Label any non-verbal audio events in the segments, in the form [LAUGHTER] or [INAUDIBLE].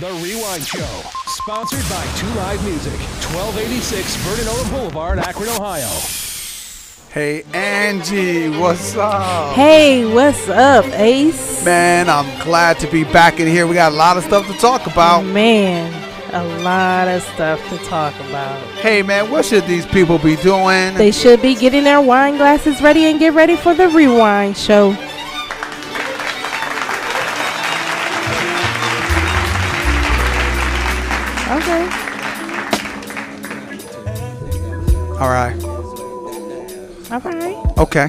The Rewine Show, sponsored by Two Live Music, 1286 Vernon Boulevard, Akron, Ohio. Hey Angie, what's up? Hey, what's up, Ace? Man, I'm glad to be back in here. We got a lot of stuff to talk about. Man, a lot of stuff to talk about. Hey man, what should these people be doing? They should be getting their wine glasses ready and get ready for the Rewine Show. Okay. All right. All right. Okay.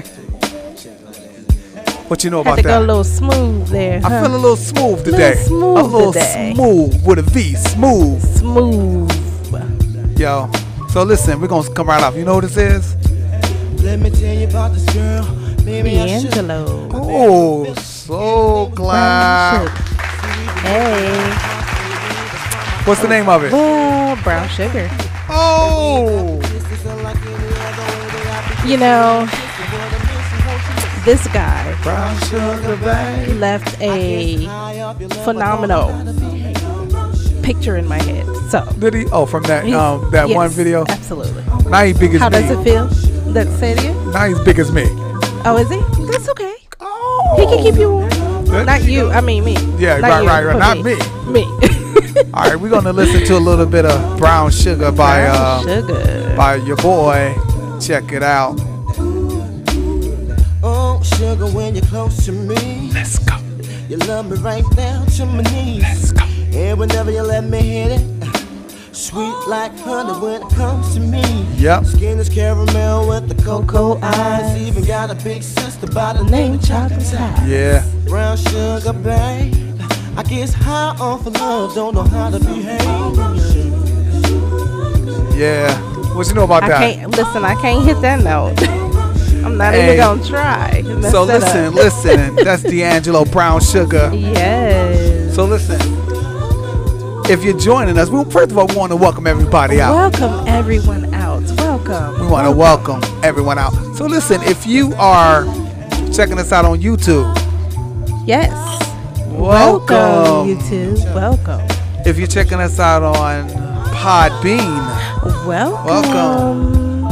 What you know about Had about to go a little smooth there. I huh? feel a little smooth today. smooth a little today. smooth with a V. Smooth. smooth. Yo. So listen, we're gonna come right off. You know what this is? Let me tell you about this girl. Maybe I should. D'Angelo. Oh, so glad. Hey. What's the name of it? Well, brown sugar. Oh. You know, this guy Brown sugar, babe. left a phenomenal picture in my head. So Did he? Oh, from that um that one video. Absolutely. Now he's big as How me. does it feel? That say it again? Now he's big as me. Oh, is he? That's okay. Oh. He can keep you warm. Not you. I mean me. Yeah, Not right, you, right, right. Not me. Me. [LAUGHS] [LAUGHS] All right, we're gonna listen to a little bit of Brown Sugar by uh, sugar. by your boy. Check it out. Oh, sugar, when you're close to me, Let's go. you love me right down to my knees. Let's go. And whenever you let me hit it, sweet like honey when it comes to me. Yep. Skin is caramel with the cocoa eyes. Even got a big sister by the name of Chocolate Pie. Yeah. Brown sugar, babe. I guess high off of love, don't know how to behave. Yeah. What you know about I that? can't listen. I can't hit that note. [LAUGHS] I'm not Hey. even gonna try. mess So listen, up. listen. [LAUGHS] That's D'Angelo Brown Sugar. Yes. So listen. If you're joining us, well, first of all, we want to welcome everybody out. Welcome everyone out. Welcome. We want to welcome everyone out. So listen, if you are checking us out on YouTube, Yes. Welcome. YouTube. Welcome. If you're checking us out on Podbean, Welcome.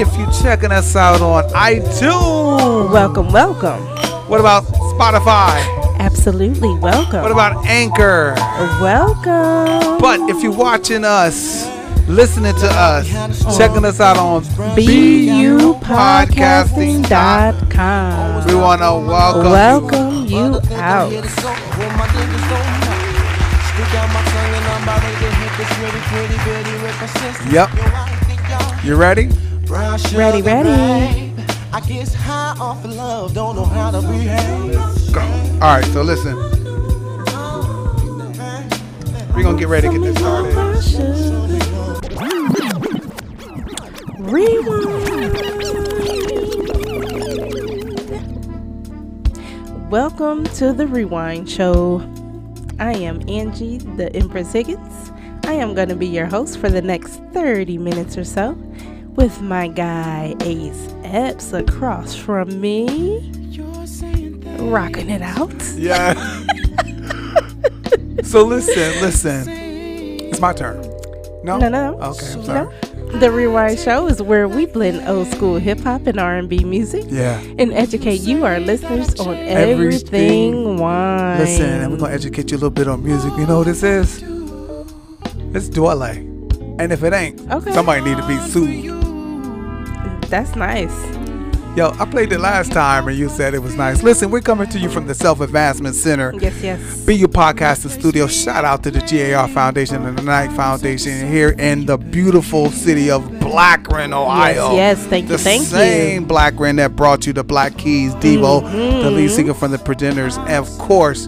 if you're checking us out on iTunes, Welcome. Welcome. what about Spotify? Absolutely welcome. What about Anchor? welcome? But if you're watching us, listening to us, checking us out on BUpodcasting.com. we want to welcome, you. Welcome you out. Yep. You ready? Ready, ready. I guess high off of love, don't know how to behave. Go. All right, so listen. We're going to get ready to get this started. Rewind. Welcome to the Rewine Show. I am Angie, the Empress Higgins. I am going to be your host for the next 30 minutes or so with my guy Ace Epps across from me. Rocking it out. Yeah. [LAUGHS] so listen, listen. It's my turn. No? No, no. Okay, I'm No. sorry. The Rewine Show is where we blend old school hip hop and R&B music Yeah. and educate you, our listeners, on Everything. everything wine. Listen, and we're going to educate you a little bit on music. You know what this is? It's Duale. And if it ain't, Okay. somebody need to be sued. That's nice. Yo, I played it last time and you said it was nice. Listen, we're coming to you from the Self Advancement Center. Yes, yes. BU Podcasting Studio. Shout out to the GAR Foundation and the Knight Foundation here in the beautiful city of Blackren, Ohio. yes, thank you, the thank you. same Blackren that brought you the Black Keys, Devo, the lead mm-hmm. singer from the Pretenders, and of course,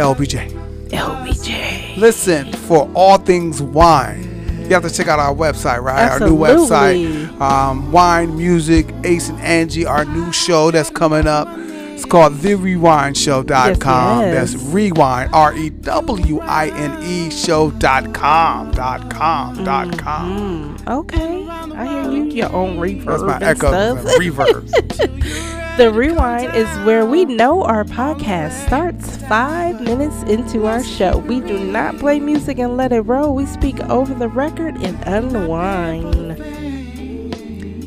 LBJ. LBJ. Listen, for all things wine, you have to check out our website, right? Our new website. Um, wine, music, Ace and Angie, our new show that's coming up. It's called TheRewineShow.com. Yes, yes. That's rewine, R E W I N E show.com. Dot com. Dot com. Okay. I hear you. Your own reverb That's my and echo stuff. reverb. [LAUGHS] [LAUGHS] The rewind is where we know our podcast starts five minutes into our show. We do not play music and let it roll. We speak over the record and unwind.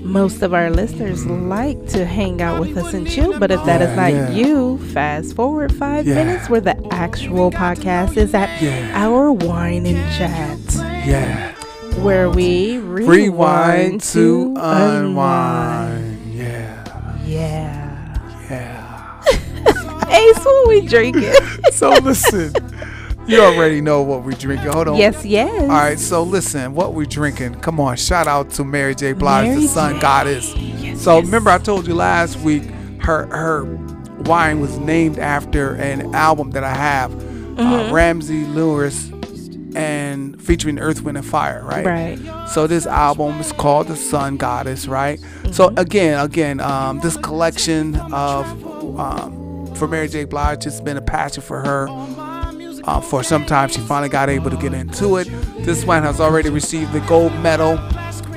Most of our listeners like to hang out with us and chill, but if that is Yeah, not yeah. you, fast forward five Yeah. minutes where the actual podcast is at our wine and chat, Yeah. where we rewind, Rewind to unwind. unwind. We drinking? [LAUGHS] So listen, you already know what we're drinking. Hold on. yes, yes. All right, so listen, what we drinking? Come on, shout out to Mary J. Blige, Mary the Sun J. Goddess. Yes, So yes. remember, I told you last week, her her wine was named after an album that I have, Mm-hmm. uh, Ramsey Lewis, and featuring Earth, Wind, and Fire. Right. Right. So this album is called The Sun Goddess, right? So Mm-hmm. again, again, um, this collection of um, for Mary J. Blige It's been a passion for her. Uh, for some time, she finally got able to get into it. This wine has already received the gold medal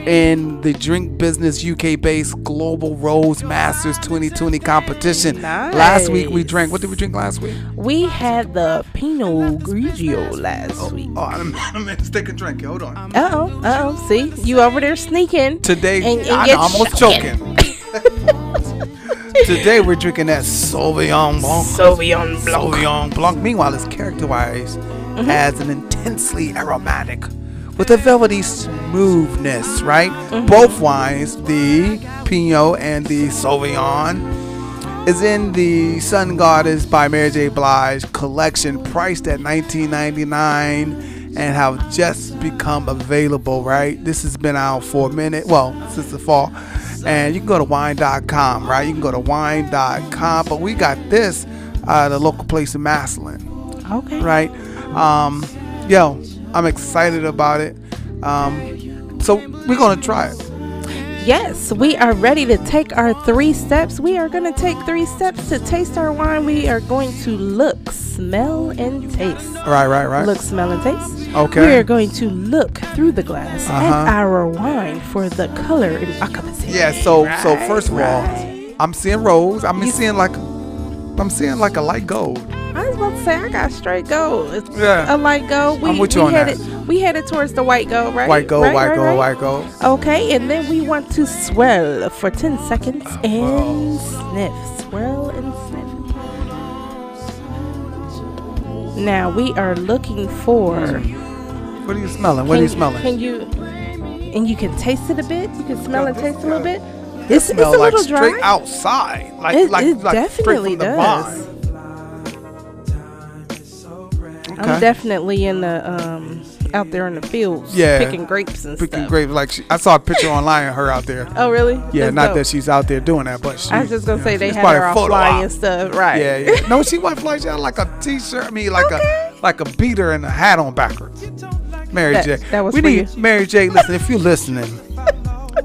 in the Drink Business UK-based Global Rose Masters 2020 competition. Nice. Last week we drank. What did we drink last week? We had the Pinot Grigio last week. Oh, I'm, I'm a stick and drink. Hold on. Uh oh, uh oh. See, you over there sneaking. Today, And- and I'm almost choking. choking. [LAUGHS] Today we're drinking that Sauvignon Blanc. Sauvignon Blanc. Sauvignon Blanc. Meanwhile, it's characterized Mm-hmm. as an intensely aromatic with a velvety smoothness, right? Mm-hmm. Both wines, the Pinot and the Sauvignon, is in the Sun Goddess by Mary J. Blige collection, priced at $19.99 and have just become available, right? This has been out for a minute, well, since the fall. And you can go to wine.com, right? You can go to wine.com, but we got this at a local place in Maslin Okay. right? Um, yo, I'm excited about it. Um, so we're gonna try it. Yes, we are ready to take our three steps. We are going to take three steps to taste our wine. We are going to look, smell, and taste. Right, right, right. Look, smell, and taste. Okay. We are going to look through the glass Uh-huh. at our wine for the color and occupancy. yeah. So, so first of all, right. I'm seeing rose. I'm You- seeing like, I'm seeing like a light gold. I was about to say I got straight gold. It's Yeah. a light gold. We, I'm with you on that. We headed towards the white gold, right? White gold, Right, white right, gold, right. white gold. Okay, and then we want to swell for 10 seconds Oh, and sniff. Swell and sniff. Now we are looking for. What are you smelling? What are you smelling? Can you and you can taste it a bit? You can smell and taste a little bit. It's, it's a like little straight dry. outside, like It- like it like definitely does. vine. I'm definitely in the um out there in the fields, Yeah. picking grapes and Picking stuff. grapes, like she, I saw a picture online of her out there. [LAUGHS] Oh, really? Yeah, That's not dope. that she's out there doing that, but she, I was just gonna you say know, they had her off photo fly op. and stuff, right? Yeah, yeah. No, she wasn't fly. She had like a t-shirt. I mean, like a like a beater and a hat on backwards. Mary That- J. that was we need you. Mary J. Listen, if you're listening,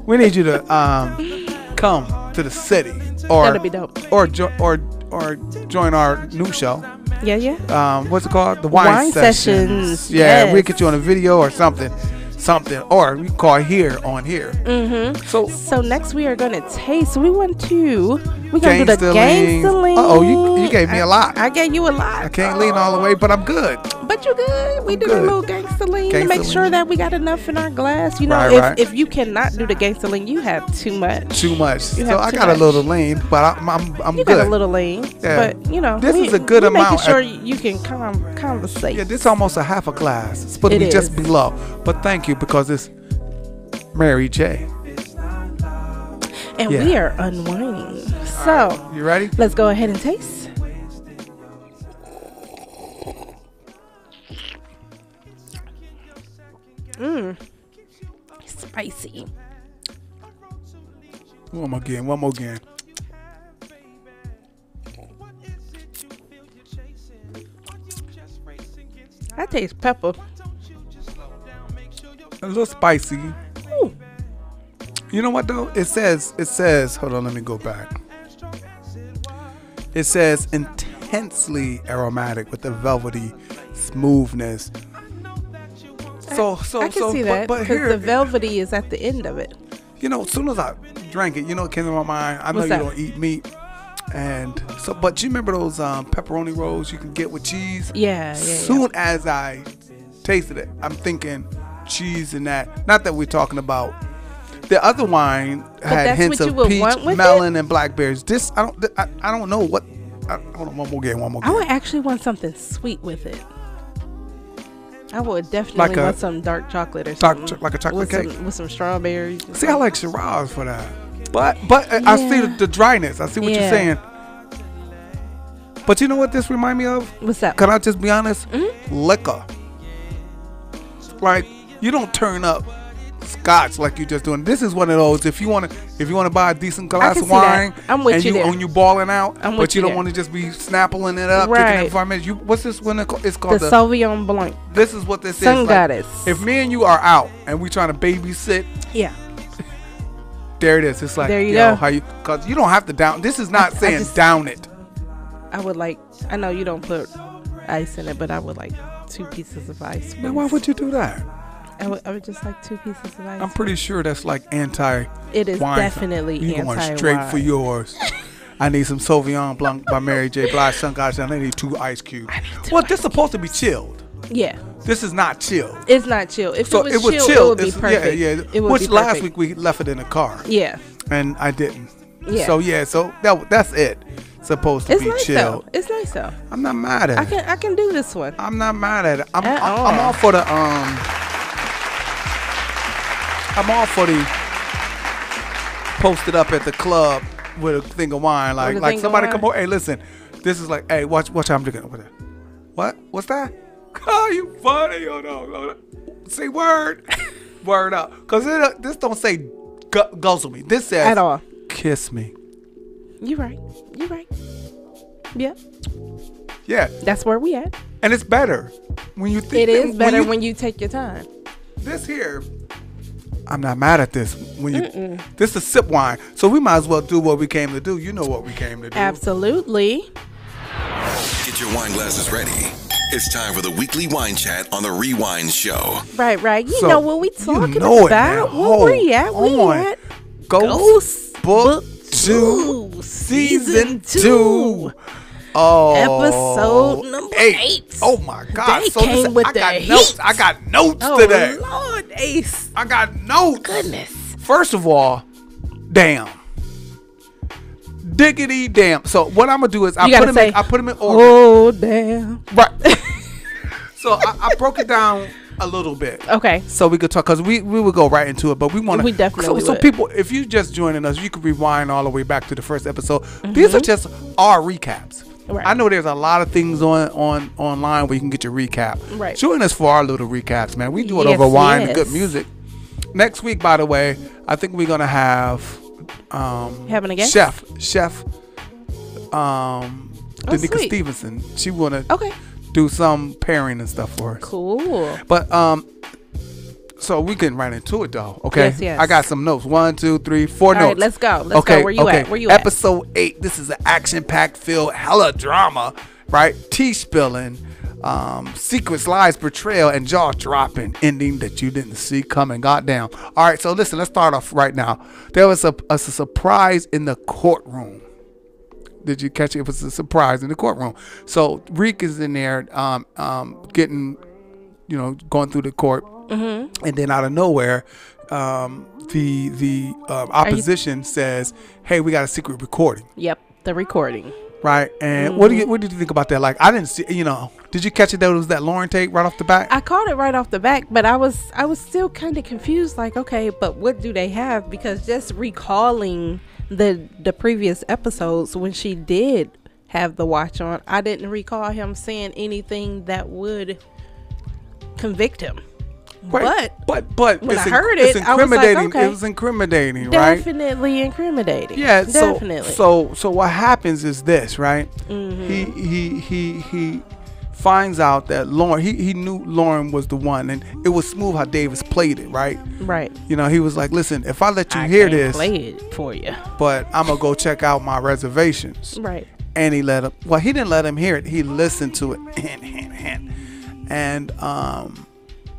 we need you to um come to the city or That'd be dope. or jo- or or join our new show. Yeah, yeah. Um, what's it called? The wine, Wine sessions. Sessions, Yeah, we get you on a video or something, something, or we call here on here. Mm-hmm. So So next we are gonna taste. We want to. We gonna do the lean. Uh-oh, you- you gave me a a lot. I, gave you a lot. I can't lean all the way, but I'm good. But you good. We I'm did good. a little gangsta lean to make sure that we got enough in our glass. You know, Right, if, right. if you cannot do the gangsta lean, you have too much. Too much. You so I got much. a little lean, but I, I'm I'm, I'm You good. got a little lean, Yeah. but you know This we- is a good amount Making sure you can con- conversate. yeah, this is almost a half a glass. It's supposed to It be just below, but thank you because it's Mary J. and yeah. we are unwinding. So You ready? let's go ahead and taste. Mmm, spicy. One more again. One more again. That tastes pepper. A little spicy. Ooh. You know what though? It says it says. Hold on, let me go back. It says intensely aromatic with a velvety smoothness. So so I can so, see but, that but because here, the velvety is at the end of it. you know, as soon as I drank it, you know, what came to my mind. I know What's you that? don't eat meat, And so, but you remember those um, pepperoni rolls you can get with cheese? Yeah, yeah, yeah. Soon as I tasted it, I'm thinking cheese and that. Not that we're talking about. The other wine had hints of peach, melon, and blackberries. This I don't. I, I don't know what. I, hold on, one more game. One more I would actually want something sweet with it. I would definitely Like a- want some dark chocolate or something. cho- like a chocolate with cake? Some, with some strawberries. See, I like Shiraz for that. But but uh, I see the, the dryness. I see what you're saying. But you know what this remind me of? What's that? Can I just be honest? Mm-hmm. Liquor. Like you don't turn up scotch like you just doing. This is one of those. If you want to, if you want to buy a decent glass of see that. wine, I'm with and you there. when you balling out, I'm but you you don't want to just be snappling it up, Right. five minutes. You what's this one? It's called the. Sauvignon Blanc. this is what this Sun is. Like, Goddess. if me and you are out and we trying to babysit Yeah. [LAUGHS] there it is. It's like There you yo, go. how you cause you don't have to down. This is not I saying just- down it. I would like. I know you don't put ice in it, but I would like two pieces of ice. Now why would you do that? I would, I would just like two pieces of ice. I'm pretty sure that's like anti It is definitely you anti going straight for yours. I need some Sauvignon Blanc by Mary J. Blige. Some guys, I need two ice cubes. two Well, this is supposed to be chilled. Yeah, This is not chilled. it's not chilled. If So it was, chill, chilled. it would be perfect. Yeah, yeah. It would Which last week we left it in the car, Yeah, and I didn't. yeah. So yeah, so that that's it. Supposed to it's be nice chilled. though. It's nice though. I'm not mad at it. I can I can do this one. I'm not mad at it. I'm, At I'm, I'm all. all for the um. I'm all for the posted up at the club with a thing of wine, like like somebody come over. Hey, listen, this is like, hey, watch watch how I'm drinking over there. What? What's that? [LAUGHS] Oh, you funny? Oh no, no, no. Say word, [LAUGHS] word up, cause it, uh, this don't say gu- guzzle me. This says At all. kiss me. You right. You right. Yeah, Yeah, that's where we at. and it's better when you think It is better you- when you take your time. this here, I'm not mad at this. When you, this is sip wine, so we might as well do what we came to do. You know what we came to do. Absolutely. Get your wine glasses ready. It's time for the weekly wine chat on the Rewine Show. Right, right. You So, know what we you talking know it about. now. Where we Hold at? We on. at Ghost, Ghost Book, Book Two, Two, Season Season Two. Oh, Episode number eight. Oh my God! They so came with I got the notes. I got notes Oh today. Lord, Ace. I got notes. Goodness. First of all, damn. Diggity damn. So what I'm gonna do is I You put them say, in, I put them in order. Oh damn. Right. [LAUGHS] so I, I broke it down a little bit. Okay. So we could talk because we, we would go right into it, but we want to. We definitely So, so people, if you just joining us, you could rewind all the way back to the first episode. Mm-hmm. These are just our recaps. Right. I know there's a lot of things on on online where you can get your recap. Right. Join us for our little recaps, man. We do it Yes, over wine and good music. Next week, by the way, I think we're gonna have um Having a guest? chef chef um Oh, Danica sweet. Stevenson. She wanna Okay. do some pairing and stuff for us. Cool. But um, so we getting right into it though. Okay. Yes, yes. I got some notes. One, two, three, four All notes. right, let's go. Let's okay, go. Where you okay. at? Where you at? Episode eight. This is an action-packed filled hella drama, right? Tea spilling, um, secrets, lies, betrayal, and jaw dropping ending that you didn't see coming. Goddamn. All right. So listen. Let's start off right now. There was a, a surprise in the courtroom. Did you catch it? It was a surprise in the courtroom. So Reek is in there, um, um, getting, you know, going through the court, Mm-hmm. and then out of nowhere, um, the the um, opposition says, "Hey, we got a secret recording." Yep. The recording. Right, and what do Mm-hmm. you what did you think about that? Like, I didn't see, you know, did you catch it? That it was that Lauren tape right off the bat. I caught it right off the back, but I was I was still kind of confused. Like, okay, but what do they have? Because just recalling the the previous episodes when she did have the watch on, I didn't recall him saying anything that would convict him. Right, But but but when it's I heard it's it, I was like, incriminating. okay. It was incriminating, right? definitely incriminating. Yeah, definitely. so so what happens is this, right? Mm-hmm. He he he he finds out that Lauren he, he knew Lauren was the one and it was smooth how Davis played it, right? right. You know, he was like, "Listen, if I let you I hear this, play it for you. but I'm gonna go check out my reservations." Right. And he let him. Well, he didn't let him hear it. He listened to it, [LAUGHS] and um,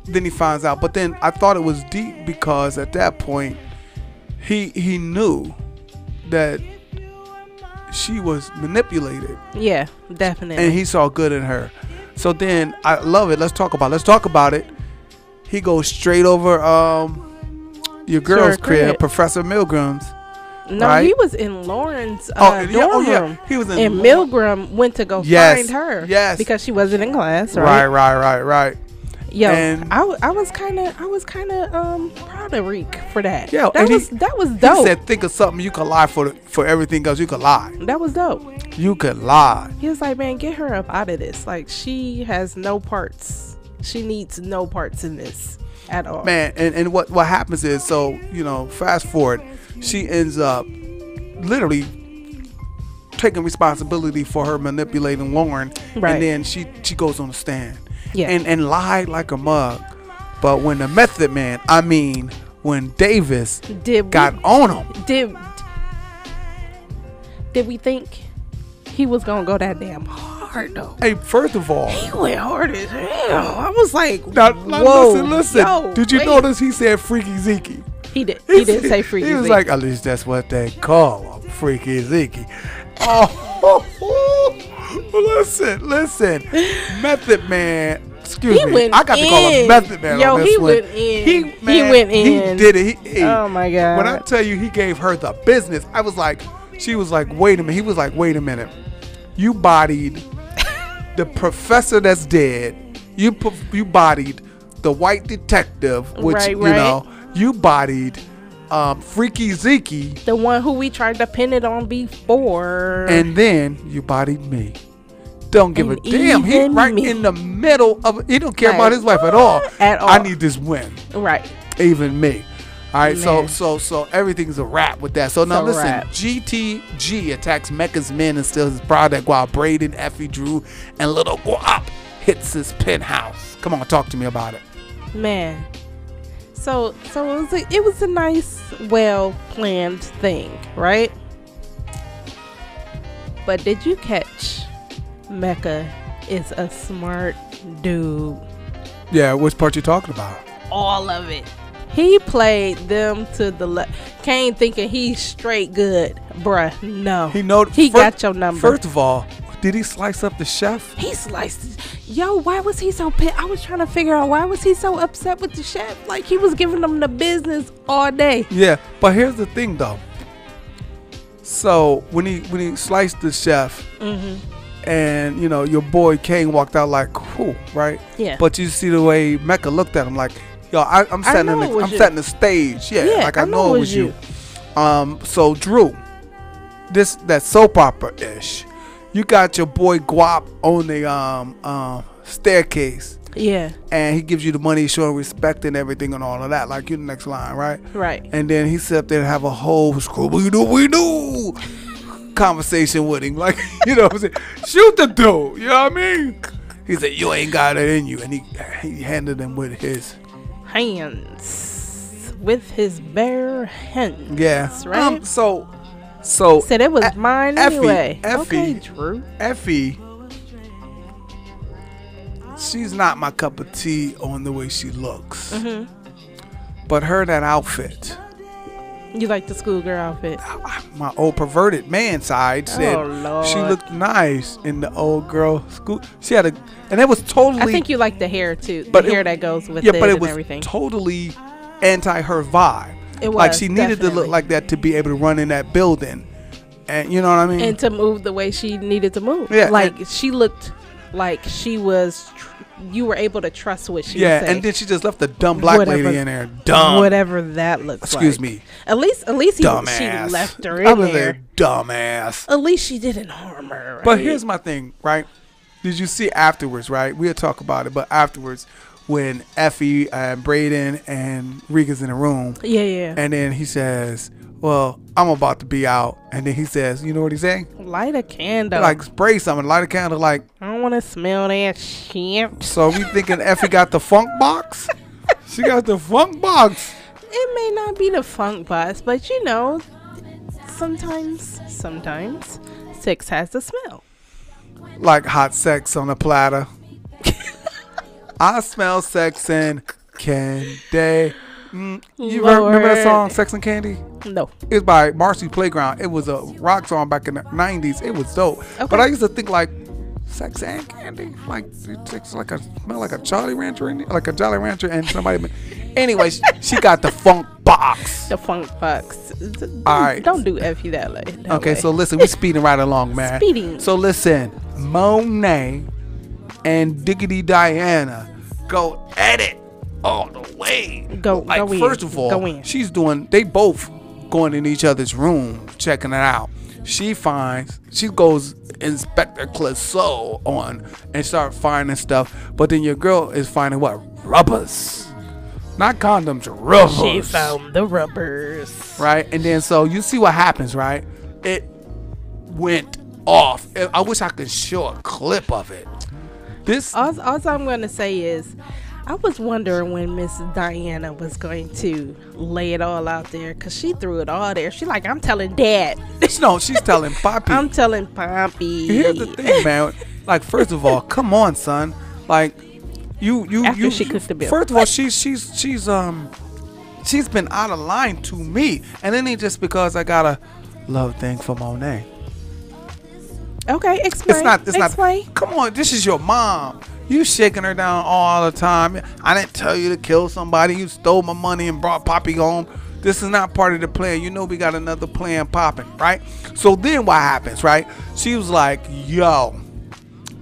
then he finds out. But then I thought it was deep because at that point, he he knew that she was manipulated, Yeah, definitely. and he saw good in her. So then I love it. Let's talk about. It. Let's talk about it. He goes straight over um your girl's crib, crib. Professor Milgram's. No, right? he was in Lauren's uh, Oh, yeah, oh, yeah. room. He was in and Milgram went to go Yes, find her. yes. Because she wasn't in class, Right, right? right, right, right. Yo, And- I, w- I was kind of I was kind of um proud of Reek for that. Yeah, that and he- was that was dope. He said, "Think of something you could lie for. The, for everything else, you could lie. that was dope. You could lie." He was like, man, get her up out of this. Like she has no parts. She needs no parts in this at all. man and, and what what happens is so you know fast forward she ends up literally taking responsibility for her manipulating lauren Right. and then she she goes on the stand Yeah. and and lied like a mug but when the method man i mean when davis Did got we, on him did did we think he was gonna go that damn hard though? hey first of all He went hard as hell. I was like, now, whoa, listen listen yo, did you wait. notice he said freaky zeke He did. He did say freaky. He was Zeke. like, at least that's what they call a freaky Zeke. Oh, [LAUGHS] listen, listen. Method Man. Excuse He me. I got to call him. Method Man Yo, on this he one. went in. He man, went in. He did it. He, he- Oh my God. When I tell you he gave her the business, I was like, she was like, wait a minute. He was like, wait a minute. You bodied the professor that's dead. You you bodied the white detective, which Right, you right. know you bodied um, Freaky Zeke, the one who we tried to pin it on before. and then you bodied me. Don't give And a damn. He right me. in the middle of. He don't care Like, about his wife at all. at all. I need this win. right. Even me. All right, so Man. so so everything's a wrap with that. So now a listen, wrap. GTG attacks Mecca's men and steals his product while Brayden, Effie, Dru, and Little Guap hits his penthouse. Come on, talk to me about it. Man. So so it was a, it was a nice, well planned thing, right? But did you catch Mecca is a smart dude. Yeah, which part you talking about? All of it. He played them to the left. Cane thinking he's straight good. Bruh, no. He know He fir- got your number. First of all, did he slice up the chef? He sliced. Yo, why was he so pissed? I was trying to figure out why was he so upset with the chef? Like he was giving them the business all day. Yeah, but here's the thing though. So when he when he sliced the chef, Mm-hmm. and you know your boy Cane walked out like, "Cool, right?" Yeah. But you see the way Mecca looked at him like, "Yo, I, I'm setting know the, I'm you. setting the stage." Yeah, Yeah, like I, know, it was you. you. Um, so Dru, this that soap opera ish. You got your boy Guap on the um um staircase, Yeah. and he gives you the money, showing respect and everything and all of that. Like you the next line, right? Right. And then he sit up there and have a whole Scooby Doo we do conversation with him. [LAUGHS] Like, you know what I'm saying? Shoot the dude. You know what I mean? He said, You ain't got it in you. And he he handed him with his Hands with his bare hands. Yeah. Right. Um, so so Said it was E- mine Effie- anyway. Effie- okay, Dru. Effie she's not my cup of tea on the way she looks. Mm-hmm. But her that outfit, You like the schoolgirl outfit? Ah, ah, my old perverted man side oh, said Oh, she looked nice in the old girl school. She had a, and it was totally. I think you like the hair too. The it- hair that goes with yeah, it but it and was everything. totally anti her vibe. It was like she needed to look like that to be able to run in that building, and you know what I mean. and to move the way she needed to move. Yeah, like she looked like she was. Tr- you were able to trust what she yeah, and then she just left the dumb black Whatever- lady in there. Dumb. Whatever that looks like. Excuse like. me. At least, at least he, she left her I in was there. Dumbass. At least she didn't harm her. But here's my thing, right? Did you see afterwards, right? We'll talk about it, but afterwards, when Effie and Brayden and Rega's in the room, yeah, yeah. and then he says, "Well, I'm about to be out," and then he says, "You know what he's saying? Light a candle. Like spray something, light a candle, like." I don't want to smell that shit. So we thinking Effie got the funk box? She got the funk box. It may not be the funk box, but you know, sometimes, sometimes, sex has the smell. Like hot sex on a platter. [LAUGHS] I smell sex and candy. Mm, you re- remember that song, Sex and Candy? No. It's by Marcy Playground. It was a rock song back in the '90s. It was dope. But I used to think like sex and candy, like it tastes like a smell like a Jolly Rancher, in like a Jolly Rancher, and somebody. [LAUGHS] anyway, she, she got the funk box. The funk box. All right. Don't do Effie that way. that Okay, way. so listen, we're speeding right along, man. Speeding. So listen, Monet and Diggity Diana go at it all the way. Go- like go in. first of all, she's doing. They both going in each other's room, checking it out. She finds she goes Inspector Clouseau on and start finding stuff, but then your girl is finding what rubbers, not condoms, rubbers she found the rubbers. right? And then so you see what happens, right? It went off. I- I wish I could show a clip of it. This All, all I'm going to say is, I was wondering when Miss Diana was going to lay it all out there because she threw it all there. She like, I'm telling Dad. no, she's telling [LAUGHS] Poppy. I'm telling Poppy. Here's the thing, man. Like, first of all, come on, son. Like, you, you, After you. she cooked the bill. First of all, she's, she's, she's, um, she's been out of line to me, and it ain't just because I got a love thing for Monet. Okay, explain. It's not. It's explain. not. Come on, this is your mom. You shaking her down all the time. I didn't tell you to kill somebody. You stole my money and brought Poppy home. This is not part of the plan. You know we got another plan popping, right? So then what happens, right? She was like, "Yo,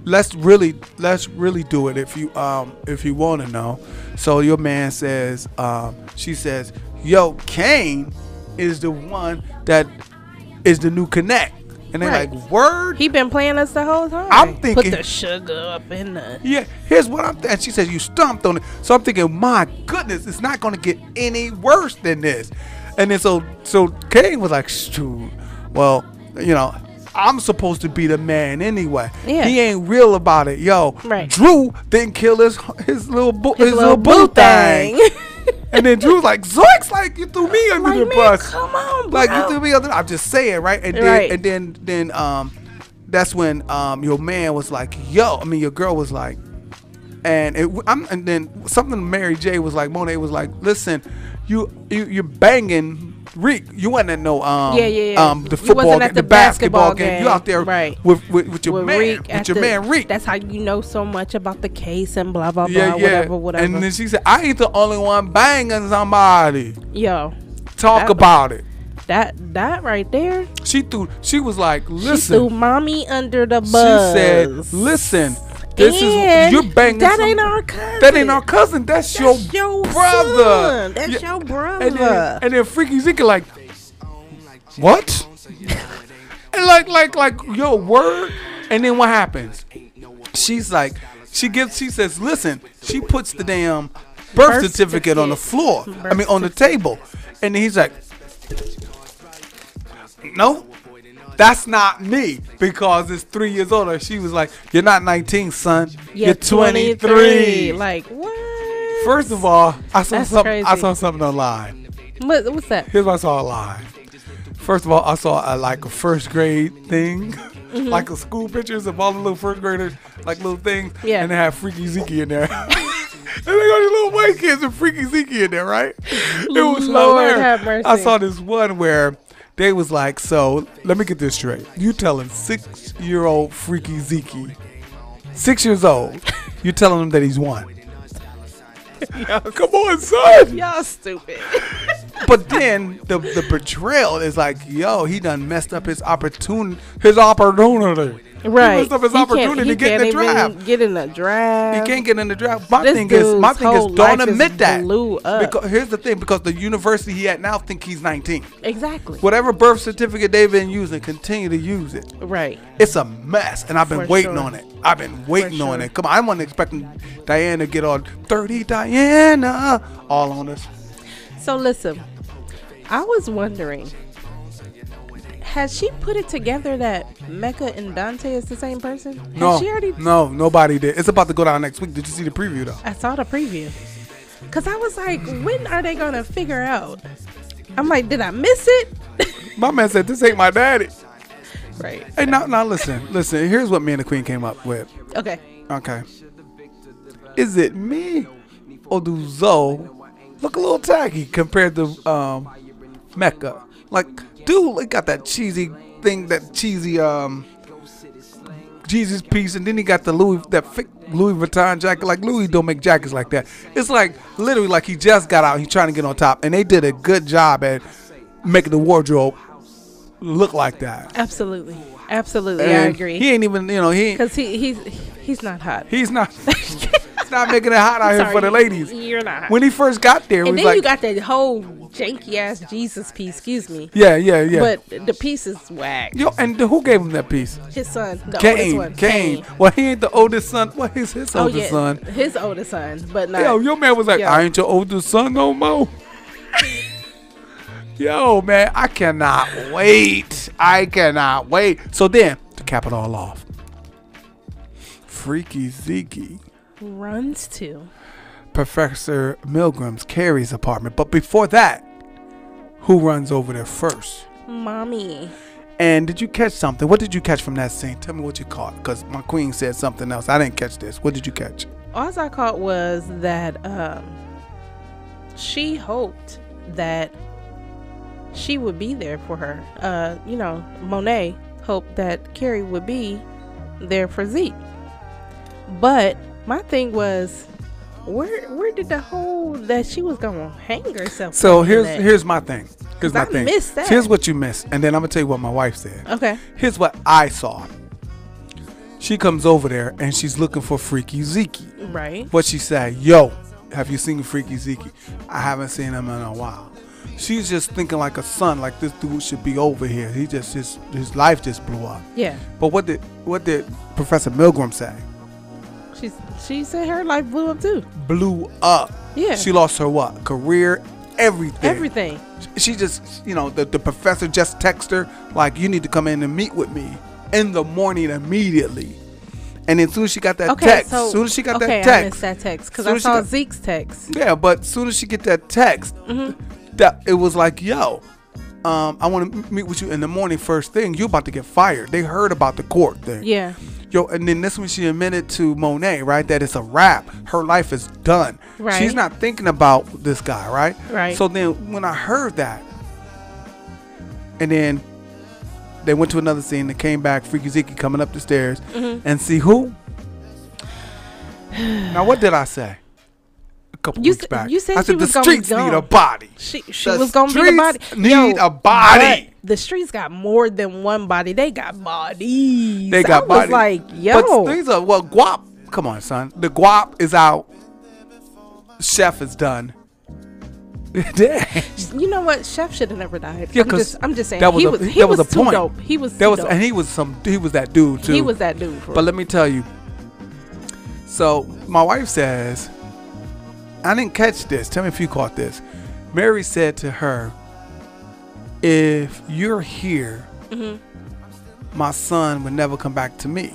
let's really let's really do it if you um if you want to know." So your man says, um, she says, "Yo, Cane is the one that is the new connect," and they're Right. like, "Word." He been playing us the whole time. I'm thinking- Put the sugar up in the. Yeah, here's what I'm. And she says you stomped on it. So I'm thinking, my goodness, it's not going to get any worse than this. And then so so Cane was like, shoot, well, you know, I'm supposed to be the man anyway. Yeah. He ain't real about it, yo. Right. Dru didn't kill his his little boo, His his, little little boo boo thing. thing. [LAUGHS] and then Dru's like, Zoinks, like you threw me under Like, the man, bus. come on, Like you threw me under. I'm just saying, right? And then Right. and then then um, that's when um your man was like, yo, I mean your girl was like, and it I'm and then something Mary J was like, Monet was like, listen, you you you're banging. Reek, you wasn't at no um Yeah, yeah, yeah. um the football game, the, the basketball, basketball game. You game. out there Right. with, with with your With man Reek with your the- man Reek. That's how you know so much about the case and blah blah blah. yeah, yeah. Whatever, whatever. And then she said, I ain't the only one banging somebody. Yo, Talk That- about it. that that right there. She threw. She was like, "Listen." She threw mommy under the bus. She said, "Listen, this And is you're banging. That some- ain't our cousin. That ain't our cousin. That's, That's your, your brother. son. That's Yeah. your brother. And then, and then Freaky Zeke like, what? [LAUGHS] and like, like, like, yo, word. And then what happens? She's like, she gives. She says, "Listen." She puts the damn birth, Birth certificate on the floor. certificate. I mean, on the table. And then he's like, no, that's not me because it's three years older. She was like, You're not 19, son. You're, 23. Like what? First of all, I saw That's something. I saw something online. What, what's that? Here's what I saw online. First of all, I saw a, like a first grade thing, [LAUGHS] Mm-hmm. like a school pictures of all the little first graders, like little things. Yeah. And they have Freaky Zeke in there. [LAUGHS] and they got these little white kids and Freaky Zeke in there, right? It was Lord hilarious. I saw this one where they was like, so let me get this straight. You telling six year old Freaky Zeke, six years old, you telling him that he's one. [LAUGHS] Come on, son. Y'all stupid. [LAUGHS] But then the the betrayal is like, yo, he done messed up his opportunity. His opportunity. Right. He messed up his He opportunity to get in the draft. Get in the draft. He can't get in the draft. My This thing is, my thing is, don't life is admit that. Because here's the thing: because the university he at now think he's 19. Exactly. Whatever birth certificate they've been using, continue to use it. Right. It's a mess, and I've been For waiting sure. on it. I've been waiting on it. Come on, I wasn't expecting Diana to get on 30 Diana all on us. So listen, I was wondering, has she put it together that Mecca and Dante is the same person? Has No, she already? no, nobody did. It's about to go down next week. Did you see the preview though? I saw the preview. Cause I was like, when are they gonna figure out? I'm like, did I miss it? [LAUGHS] My man said, "This ain't my daddy." right. Hey, now, now listen, listen. Here's what me and the Queen came up with. Okay. Okay, is it me or do Zoe look a little tacky compared to um, Mecca? Like, dude, he got that cheesy thing, that cheesy um Jesus piece, and then he got the Louis that fake Louis Vuitton jacket. Like Louis don't make jackets like that. It's like literally like he just got out. He's trying to get on top, and they did a good job at making the wardrobe look like that. Absolutely. Absolutely. I agree. He ain't even, you know, he Because he, he's he's not hot. he's not [LAUGHS] not making it hot out here Sorry, for the ladies. You're not. When he first got there, and then like, you got that whole janky ass Jesus piece. Excuse me. yeah, yeah, yeah. But the piece is whack. Yo, and who gave him that piece? His son, the oldest Cane. one, Cane. Well, he ain't the oldest son. Well, he's his Oh oldest yeah, son. his oldest son, but not. Yo, your man was like, Yo. I ain't your oldest son no more. [LAUGHS] Yo, man, I cannot wait. I cannot wait. So then, to cap it all off, Freaky Zeke, runs to. Professor Milgram's Carrie's apartment. But before that, who runs over there first? Mommy. And did you catch something? What did you catch from that scene? Tell me what you caught. Because my queen said something else. I didn't catch this. What did you catch? All I caught was that um, she hoped that she would be there for her. Uh, you know, Monet hoped that Carrie would be there for Zeke. But my thing was, where where did the whole that she was gonna hang herself? So here's at? here's my thing. Here's 'Cause my I thing. missed that. Here's what you missed, and then I'm gonna tell you what my wife said. okay. Here's what I saw. She comes over there and she's looking for Freaky Zeke. Right. What she said, yo, have you seen Freaky Zeke? I haven't seen him in a while. She's just thinking like a son, like this dude should be over here. He just his his life just blew up. Yeah. But what did what did Professor Milgram say? She's she said her life blew up too. Blew up. Yeah. She lost her what? Career, everything. Everything. She just, you know, the, the professor just texted her, like, you need to come in and meet with me in the morning immediately. And then as soon as she got that Okay. text, so as soon as she got okay, that I text, missed that text because I saw got- Zeke's text. yeah, but as soon as she get that text, Mm-hmm. that it was like, yo, um, I want to meet with you in the morning first thing. You about to get fired. They heard about the court thing. Yeah. Yo, and then this when she admitted to Monet, right, that it's a wrap. Her life is done. Right. She's not thinking about this guy, right? Right. So then when I heard that, and then they went to another scene, they came back, Freaky Zeke coming up the stairs, Mm-hmm. and see who? now, what did I say? Couple You weeks s- back. you said I she said the was gonna be streets need a body. She she The was gonna be the body. need a body. The streets got more than one body. They got bodies. They got I was bodies. like, yo. But these are well, guap. Come on, son. The guap is out. Chef is done. [LAUGHS] You know what? Chef should have never died. Yeah, I'm 'cause just, I'm just saying. that was he a- was, that he was was, a point. dope. He was. That was, dope. and he was some. He was that dude too. He was that dude. For But let me tell you. So my wife says, I didn't catch this. Tell me if you caught this. Mary said to her, "If you're here, Mm-hmm. my son would never come back to me."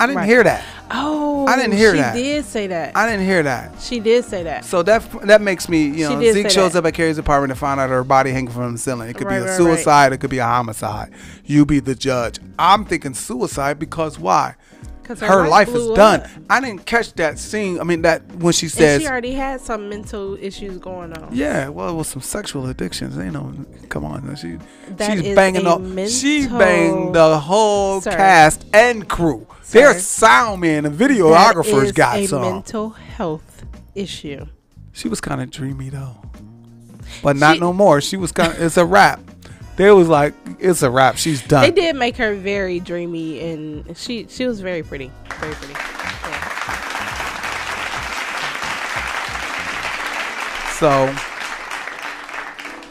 I didn't Right. hear that. oh, I didn't hear she that. She did say that. I didn't hear that. she did say that. So that that makes me, you know, Zeke shows that. up at Carrie's apartment to find out her body hanging from the ceiling. It could Right, be a right, suicide. It could be a homicide. You be the judge. I'm thinking suicide because why? 'Cause Her, life is blew done. up. I didn't catch that scene. I mean, that when she And says, she already had some mental issues going on. "Yeah, well, it was some sexual addictions." You know, come on, she That she's banging up. She banged the whole Sir. cast and crew. Sir. Their sound man and videographers got a some. mental health issue. She was kind of dreamy though, but not She- no more. She was kind. of It's a wrap. They was like, it's a wrap. She's done. They did make her very dreamy, and she she was very pretty, very pretty. Yeah. So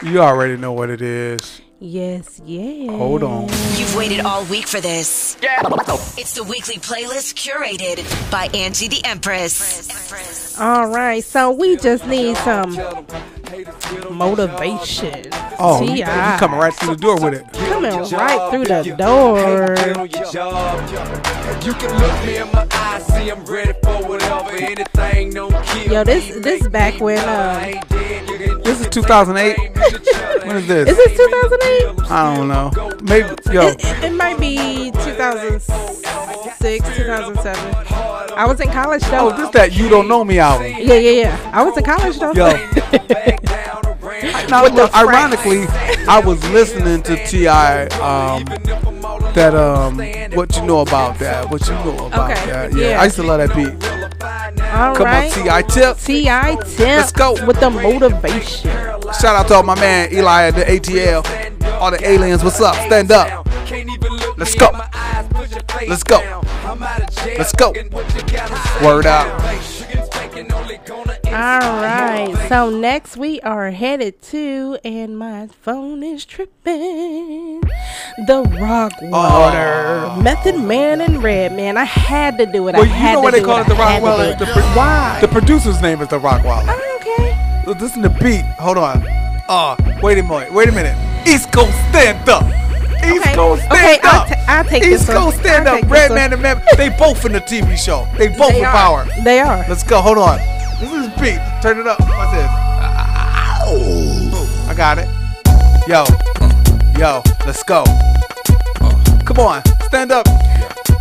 you already know what it is. Yes, yes. Hold on. You've waited all week for this. Yeah. It's the weekly playlist curated by Angie the Empress. All right, so we just need some motivation. Oh, you, you T.I. coming right through the door with it. coming right through the door. You can look me in my eyes, see I'm ready for whatever. Anything don't kill Yo, this this back when I um, ain't dead, you can This is 2008. What is this? is this 2008? I don't know. Maybe yo. It, it, it might be 2006, 2007. I was in college though. Oh, this that you don't know me album. yeah, yeah, yeah. I was in college though. Yo, [LAUGHS] now, look, ironically, I was listening to Ti. Um, that um, what you know about that? What you know about Okay, that? Yeah, yeah. I used to love that beat. All Come right. on, Ti tip. Ti Tip. Let's go. with the motivation. Shout out to all my man Eli at the ATL. All the aliens, what's up? Stand up. Let's go. Let's go. Let's go. Word out. All right. So next we are headed to, and my phone is tripping. The Rock Water, Method Man and Redman. I had to do it. Well, I you know to why they call it I the had Rock it. The, pro- Why? the producer's name is the Rockwilder. okay. Listen to the beat. Hold on. Uh, wait a minute. Wait a minute. East Coast stand up. East Okay. Coast stand Okay, I'll up. ta- I'll take East this one. Coast stand I'll up. Red one. Man and Man. They both in the TV show. They both They in power. They are. Let's go. Hold on. This is beat. Turn it up. What's this? I got it. Yo. Yo. Let's go. Come on. Stand up.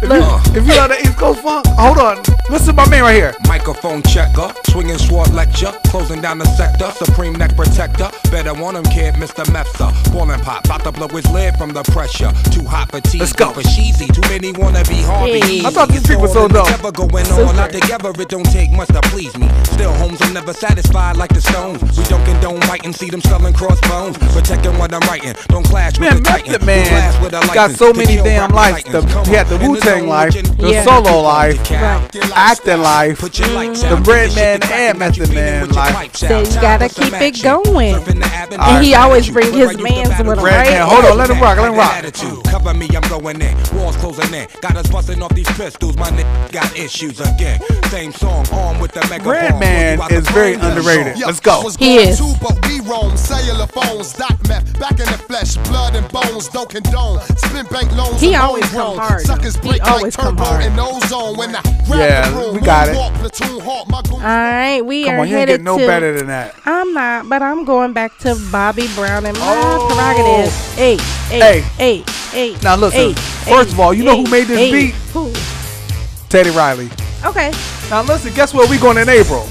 If you, if you love the East Coast funk, hold on. Listen to my man right here. Microphone checker, swinging sword lecture, closing down the sector, supreme neck protector. Better want him, kid, Mr. Mepsa. Ballin' pop, bout to blow his lid from the pressure. Too hot for teasy, Let's go. for cheesy. Too many wanna be Harvey. Hey. I thought these people so dope. Never going Super. on, not together, it don't take much to please me. Still, homes are never satisfied like the Stones. We don't condone writing, see them selling crossbones. Protecting what I'm writing, don't clash with Man, the Titan. Method Man Who clash got so many damn lights. lives. The- Come he had the on, in life, legend. the Yeah. solo life, Right. acting life. Put your lights The out. Bread Man and crackin', got you Method Man life. So you gotta keep it going. Surfing the avenue. And he always bring his Where mans to with him, right? Man, hold on, let him rock, let him rock. Attitude. Cover me, I'm going in. Walls closing in. Got us busting off these pistols. My nigga got issues again. Same song, armed with the mega Bread. Man Throughout is very underrated. Let's go. He is. Too, but we roam cellular phones, doc meth, back in the flesh, blood and bones, don't condone. Spin bank loans. He always bones come grown. hard. Suckers break always come hard. in ozone. When I grab Yeah, the room, we got it. moonwalk, platoon hawk, my goons All right, we Come are on, you ain't headed no to. better than that. I'm not, but I'm going back to Bobby Brown and my Oh. prerogative. Hey, hey, Hey. hey, hey. Now listen, hey, first of all, you know who made this hey. beat? Who? Teddy Riley. Okay, Now listen, guess where we going in April?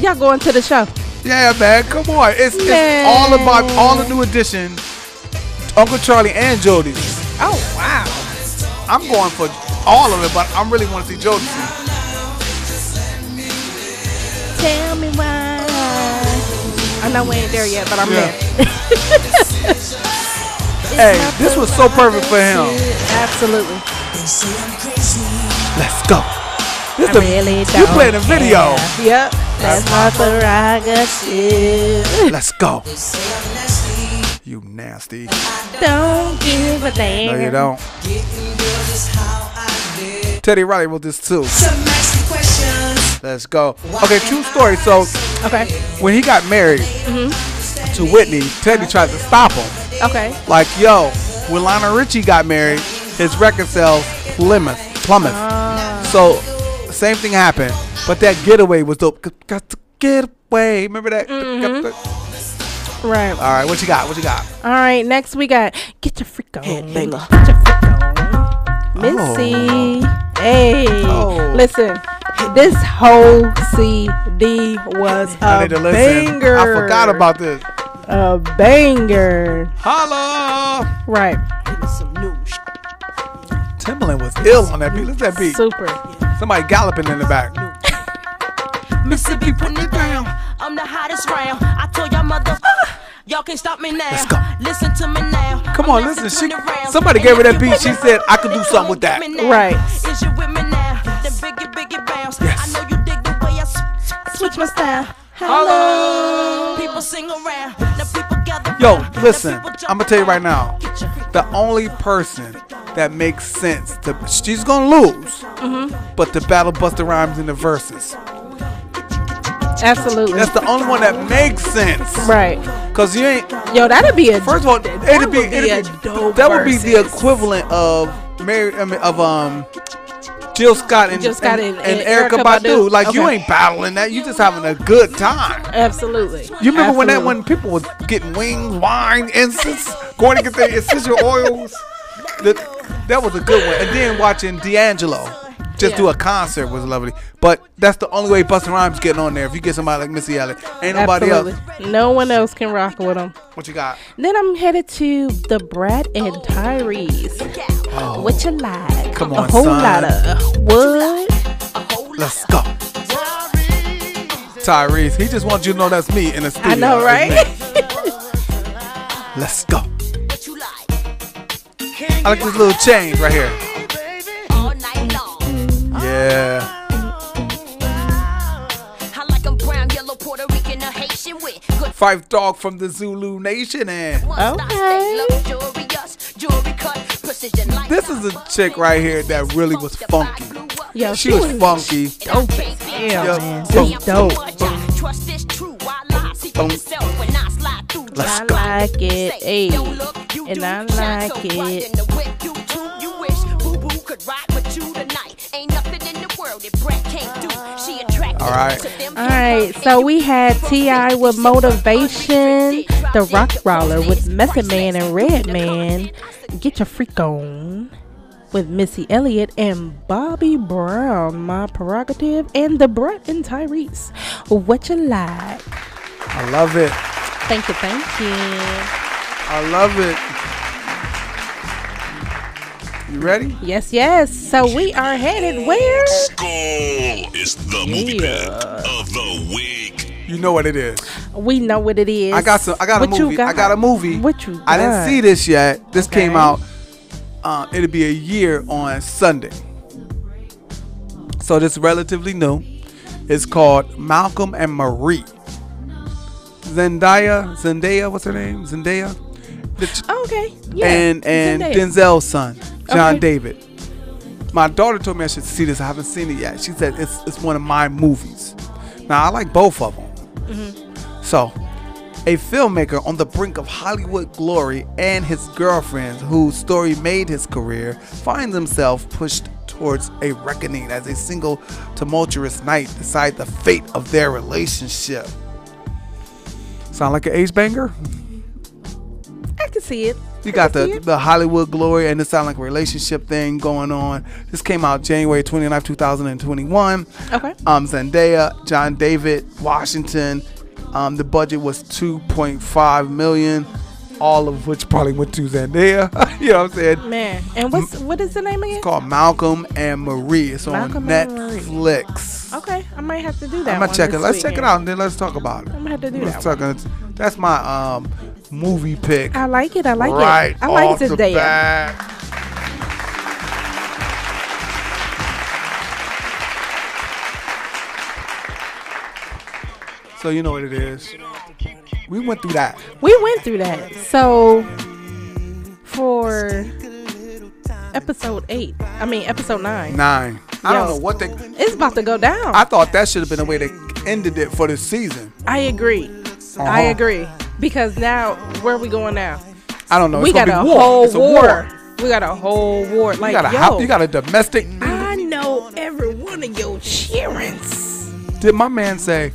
y'all going to the show? Yeah, man, come on. It's, it's all about all the new edition. Uncle Charlie and Jody. Oh wow. I'm going for all of it, but I'm really want to see Jody. Tell me why. I know we ain't there yet, but I'm Yeah. there. [LAUGHS] Hey, this was so perfect for him. Absolutely. Let's go. This I the, really you don't playing a video. care. Yep. That's my prerogative. [LAUGHS] Let's go. You nasty. Don't give a damn. No, you don't. Teddy Riley wrote this too. Let's go. Okay, true story. So Okay. when he got married to Whitney, Teddy tried to stop him. Okay. Like, yo, when Lionel Richie got married, his record sales plummet, plummet. Ah. So, same thing happened, but that getaway was dope. Got to get away. Remember that? Got to- mm-hmm. Right. All right, what you got? What you got? All right. Next we got get your freak on. Get your freak on. Missy. Oh. Hey. Oh. Listen. This whole CD was I a need to listen. banger. I forgot about this. a banger. Holla! Right. Timbaland was ill on that beat. Look at that beat. Super. Somebody galloping in the back. Mississippi putting it down. I'm the hottest round. I told y'all mother. Y'all can't stop me now. Let's go. Listen to me now. Come on, listen, she- somebody gave her that beat, she said, "I could do something with that." Right. Is you with me now? The biggie, biggie bounce. I know you dig the way I s- switch my style. Hello. People sing around. Now people gather Yo, listen, I'm gonna tell you right now. Get your freak The only person that makes sense to she's gonna lose, mm-hmm. but the battle Busta Rhymes in the verses. Absolutely. That's the only one that makes sense. right. Cause you ain't. Yo, that'd be a First of all, that it'd be, would be it'd a be- dope that would be the equivalent of Mary I mean, of um Jill Scott and Jill Scott and, and- and and Erica Erykah Badu. Badu. Like you ain't battling that. You just having a good time. Absolutely. You remember when that Absolutely. when people was getting wings, wine, incense, going to get their essential oils? That that was a good one. And then watching D'Angelo just do a concert was lovely. But that's the only way Busta Rhymes getting on there. If you get somebody like Missy Elliott, ain't nobody Absolutely. else. No one else can rock with them. What you got? Then I'm headed to Da Brat and Tyrese. Oh. What you like? Oh. Come a whole son. lot of what? Let's go. Tyrese, he just wants you to know that's me in the studio. I know, right? Let's go. I like this little change right here. Good Fife Dog from the Zulu Nation eh? and Okay. luxurious jewelry cut, precision like this is a chick right here that really was funky. Yo, She was funky. dope as hell, Yo, man. boom, She's dope. Trust is true. I. See for when I slide through. Let's I like it, Say, ayy. don't look, you And. I like it. All right. All right, so we had T.I with motivation, the Rock Roller with Method Man and Redman, Get Your Freak On with Missy Elliott and Bobby Brown, My Prerogative, and Da Brat and Tyrese. What you like? I love it. Thank you, thank you. I love it. You ready? Yes, yes. So we are headed where? It's the movie pick of the week. You know what it is. We know what it is. I got some. I got What a you movie. I got a movie. What you I didn't see this yet. This came out. Uh, it'll be a year on Sunday. So this is relatively new. It's called Malcolm and Marie. Zendaya, Zendaya, what's her name? Zendaya, Ch- Oh, okay. Yeah. and and. Denzel's son, John Okay. David. My daughter told me I should see this. I haven't seen it yet. She said it's it's one of my movies. Now I like both of them. Mm-hmm. So, a filmmaker on the brink of Hollywood glory and his girlfriend, whose story made his career, finds himself pushed towards a reckoning as a single tumultuous night decide the fate of their relationship. Sound like an ace banger? Can see it. You got the, the Hollywood glory and it sound like a relationship thing going on. This came out January 29th, 2021. Okay. Um, Zendaya, John David, Washington. Um, the budget was 2.5 million, all of which probably went to Zendaya. [LAUGHS] you know what I'm saying? Man, and what's what is the name again? It's called Malcolm and Marie. It's Malcolm on. Netflix. Okay, I might have to do that. I'm gonna check it. Let's check it out and then let's talk about it. I'm gonna have to do Let's that. talk. That's my um movie pick. I like it. I like right it. I like the bat. So you know what it is. We went through that. We went through that. So for episode eight, I mean episode nine, Nine. I don't know what they. it's about to go down. I thought that should have been the way they ended it for this season. I agree. I Uh-huh. agree because now where are we going now? I don't know. we It's got a war. whole It's a war. We got a whole war. You Like got a yo, hou- you got a domestic. I know every one of your cheerings. Did my man say,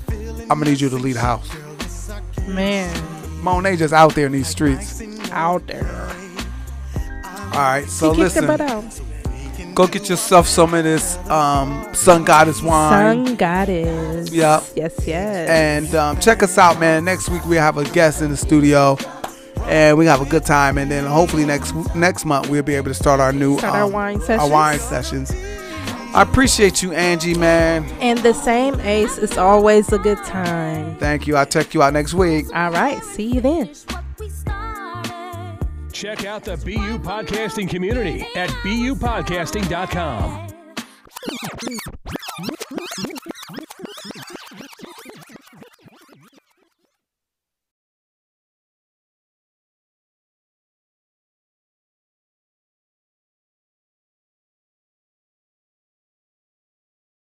"I'm gonna need you to lead the house"? Man, Monet just out there in these streets. out there. All right, so he kicked the butt listen. Go get yourself some of this um, Sun Goddess wine. Sun goddess. Yep. Yes, yes. And um, check us out, man. Next week we have a guest in the studio, and we have a good time. And then hopefully next next month we'll be able to start our new Start our um, wine Our sessions. wine sessions. I appreciate you, Angie, man. And the same ace is always a good time. Thank you. I'll check you out next week. All right. See you then. Check out the BU podcasting community at bupodcasting.com.